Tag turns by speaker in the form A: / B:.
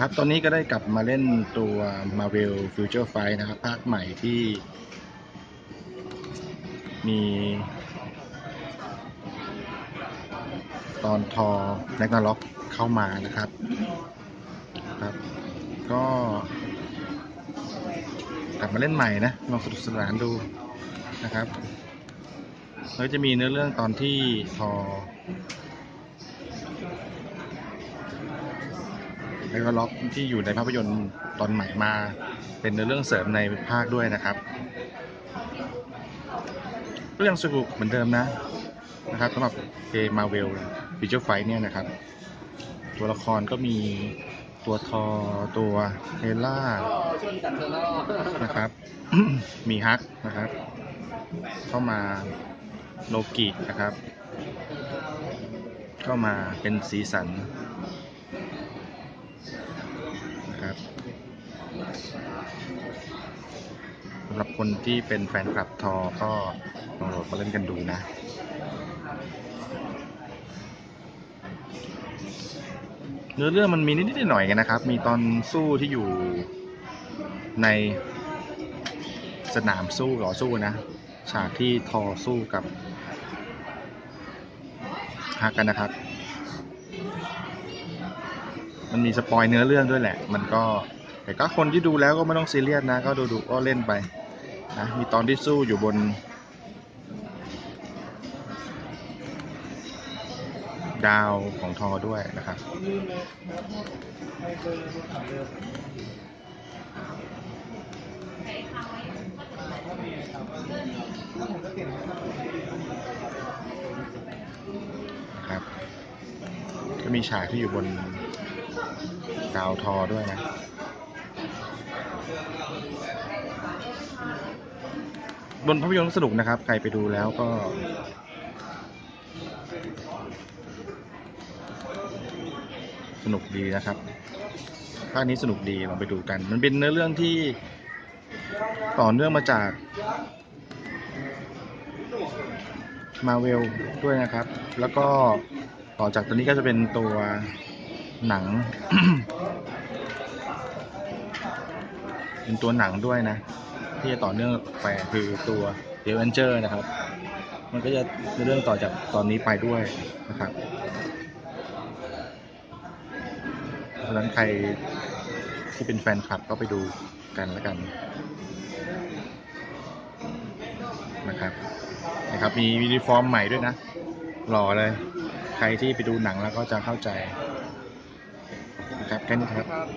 A: ครับ ตอนนี้ก็ได้กลับมาเล่นตัว Marvel Future Fight นะครับ ภาคใหม่ที่ มี ตอนทอแ a กนาล็อกเข้ามานะครับ ครับ ก็ กลับมาเล่นใหม่นะ ลองสนุกสนานดูนะครับแล้วจะมีเนื้อเรื่องตอนที่ทอ แล้วก็ล็อกที่อยู่ในภาพยนตร์ตอนใหม่มา เป็นเนื้อเรื่องเสริมในภาคด้วยนะครับก็ยังสนุกเหมือนเดิมนะนะครับสำหรับเกม Marvel Future Fight เนี่ยนะครับ ตัวละครก็มีตัวทอตัว
B: Hela นะแล้ว
A: นะครับ มีฮักนะครับ เข้ามาโลกินะครับ เข้ามาเป็นสีสัน สำหรับคนที่เป็นแฟนคลับทอก็ลองโหลดมาเล่นกันดูนะ เนื้อเรื่องมันมีนิดๆหน่อยๆกันนะครับ มีตอนสู้ที่อยู่ในสนามสู้ต่อสู้นะ ฉากที่ทอสู้กับฮักกันนะครับ มันมีสปอยเนื้อเรื่องด้วยแหละ มันก็ แต่ก็คนที่ดูแล้วก็ไม่ต้องซีเรียสนะ ก็ดูดูก็เล่นไปนะมีตอนที่สู้อยู่บน ดาวของทอด้วยนะครับครับ ก็มีฉากที่อยู่บนดาวทอด้วยนะ บนภาพยนตร์สนุกนะครับ ใครไปดูแล้วก็ สนุกดีนะครับภาคนี้สนุกดีลองไปดูกัน มันเป็นเนื้อเรื่องที่ต่อเนื่องมาจากมาเวลด้วยนะครับ แล้วก็ต่อจากตัวนี้ก็จะเป็นตัวหนัง เป็นตัวหนังด้วยนะ ที่จะต่อเนื่องไปคือตัวเด v เ n นเจอร์นะครับ มันก็จะเป็นเรื่องต่อจากตอนนี้ไปด้วยนะครับเพราะฉะนั้นใครที่เป็นแฟนคลับก็ไปดูกันแล้วกันนะครับนะครับ มียูนิฟอร์มใหม่ด้วยนะ หล่อเลย ใครที่ไปดูหนังแล้วก็จะเข้าใจนะครับแค่นี้ครับ